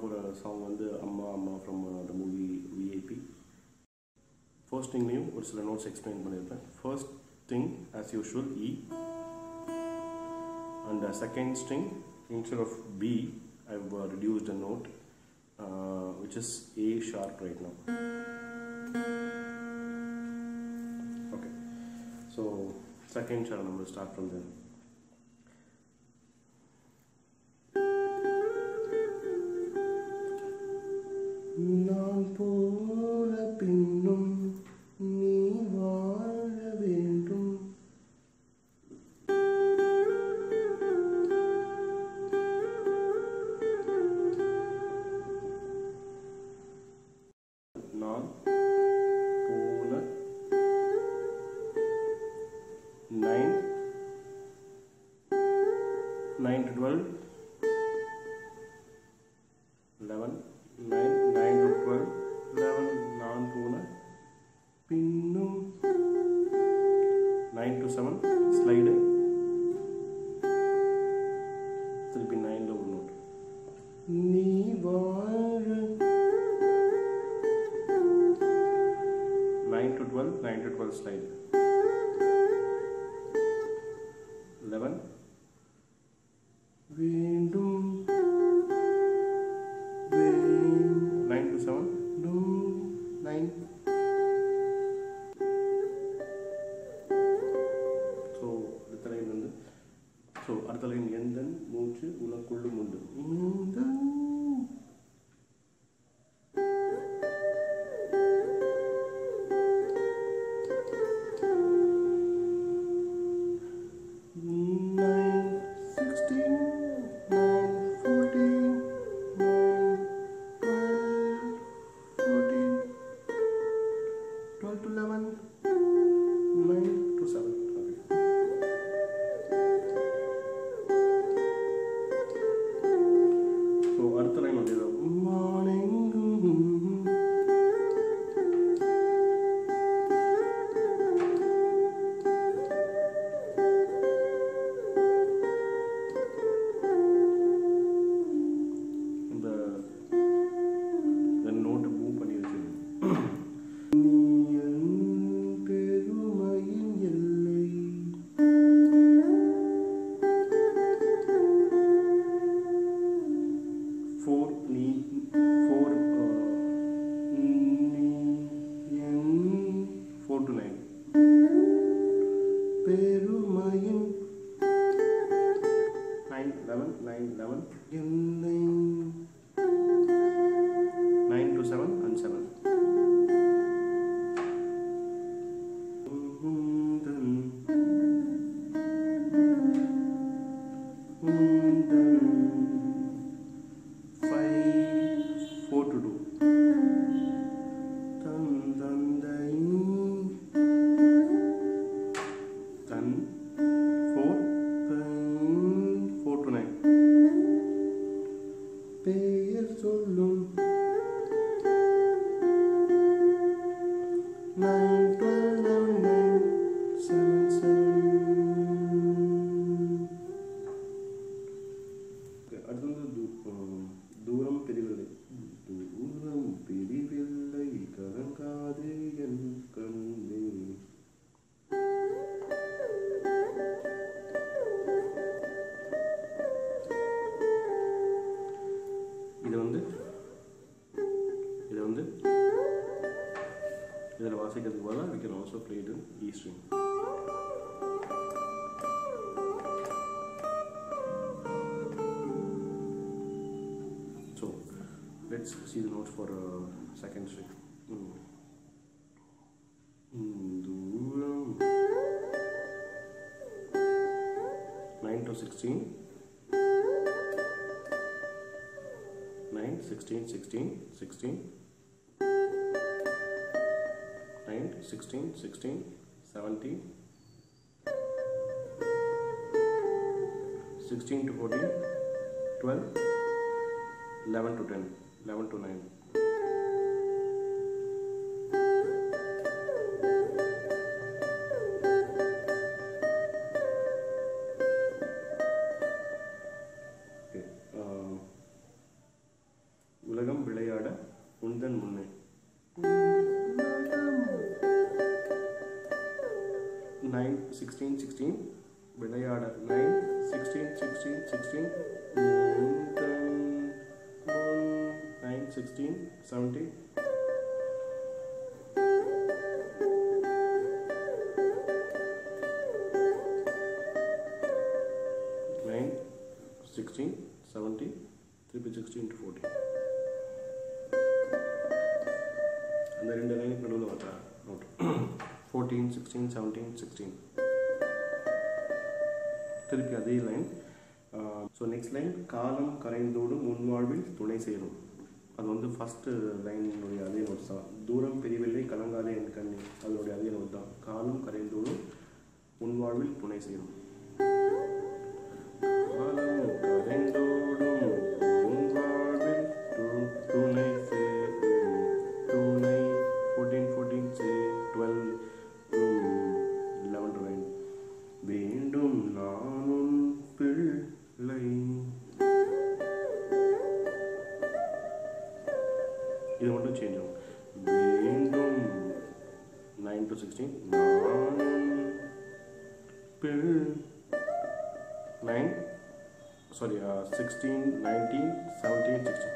போகிற சாங் வந்து அம்மா அம்மா from the movie VIP first திங்லேயும் ஒரு சில நோட்ஸ் எக்ஸ்பிளைன் பண்ணியிருப்பேன் first thing as usual E and second string instead of B I've reduced a note uh, which is A sharp right now. Okay, so second channel number start from there. Seven slide உனக்குள்ளும் உண்டு. பெருமையின் nine eleven nine eleven என்னை nine to seven let's see the notes for a second string. Mm. Nine to sixteen. 9, 16, 16, 16, 16, 17, 16 to 14, 12, 11 to 10. 11 to 9 okay uh, உலகம் விளையாட உந்தன் முன்னே nine sixteen sixteen விளையாட nine sixteen sixteen sixteen nine sixteen seventeen nine sixteen seventeen திருப்பி sixteen to fourteen அந்த ரெண்டு லைனுக்கு நடுவில் வர note fourteen sixteen seventeen sixteen திருப்பி அதே லைன் ஸோ நெக்ஸ்ட் லைன் காலம் கரைந்தோடும் முன்வாழ்வில் துணை சேரும் அது வந்து ஃபஸ்ட்டு லைனுடைய அதே நோட் தான். தூரம் பிரிவில்லை கலங்காதே என் கண்ணி. அதனுடைய அதே நோட் தான். காலம் கரைந்தோடும் முன்வாழ்வில் துணை புனை செய்யும் 16, 19, 17, 16.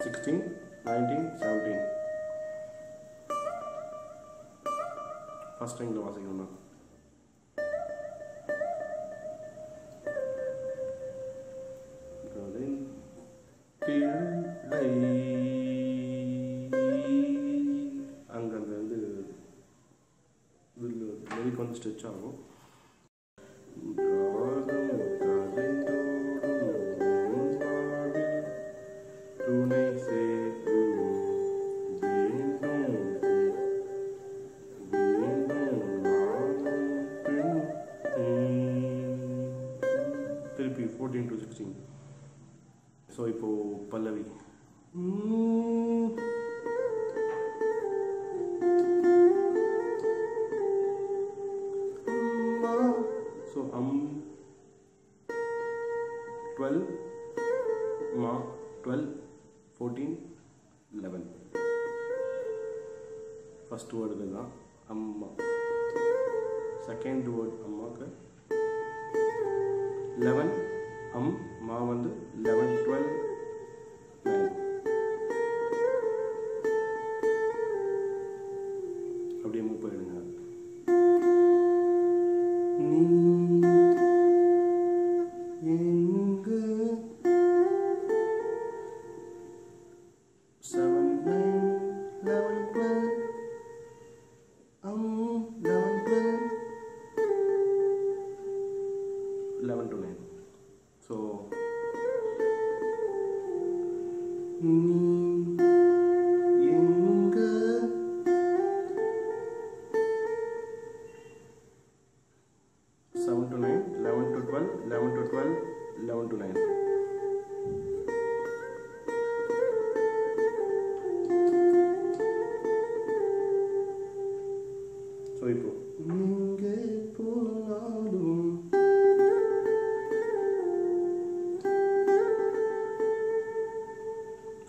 16, 19, 17. First time the was அம் டுவெல் மா twelve fourteen eleven. First word தான் அம்மா. செகண்ட் வேர்ட் அம்மாவுக்கு லெவன் அம் மா வந்து eleven twelve. Mm.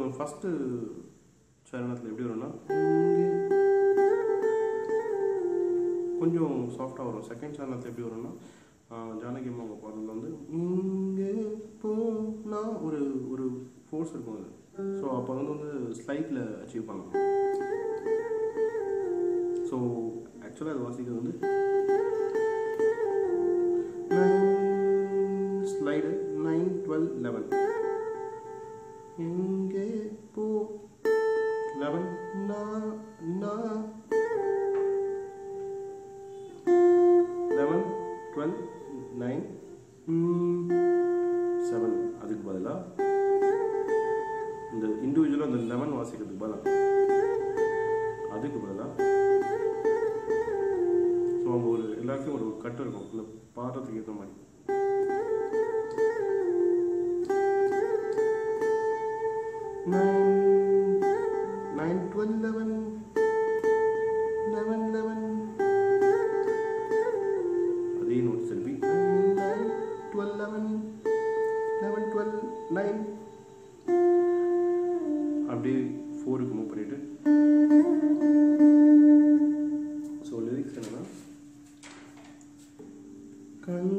So first சரணத்தில் எப்படி வரும்னா கொஞ்சம் சாஃப்டாக வரும். செகண்ட் சரணத்தில் எப்படி வரும்னா ஜானகி அம்மா அவங்க பாடலில் வந்து இங்கே போனா ஒரு ஒரு ஃபோர்ஸ் இருக்கும் அது. ஸோ அப்போ வந்து வந்து ஸ்லைட்டில் அச்சீவ் பண்ணலாம். ஸோ ஆக்சுவலாக அது வாசிக்கிறது வந்து ஸ்லைடு நைன் டுவெல் லெவன் எங்கே போ? லெவன் நா நா. லெவன் டுவெல் நைன் செவன் அதுக்கு பதிலாக இந்த இண்டிவிஜுவலாக அந்த லெவன் வாசிக்கிறதுக்கு பதிலாக அதுக்கு பதிலாக ஸோ அவங்க ஒரு எல்லாருக்கும் ஒரு கட்டு இருக்கும். இந்த பாடுறதுக்கு ஏற்ற மாதிரி. 9, 9, 12, 11, 11, 11. அதே நோட் செல்வி 9, 12, 11, 11, 12, 9. அப்படியே ஃபோருக்கு மூவ் பண்ணிட்டு ஸோ லிரிக்ஸ் என்னன்னா கண்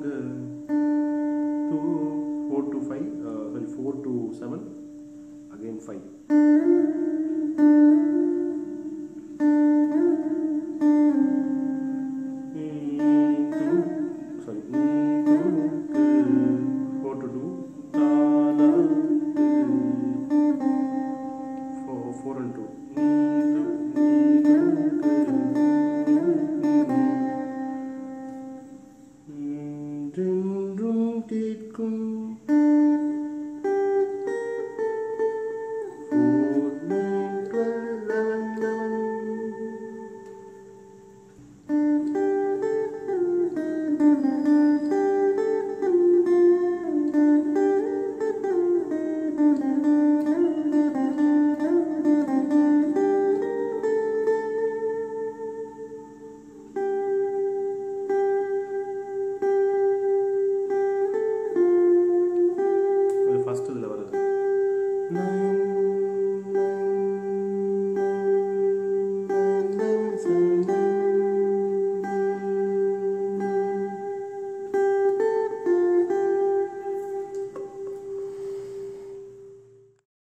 Uh, 2, 4 to 5, uh, sorry 4 to 7, again 5.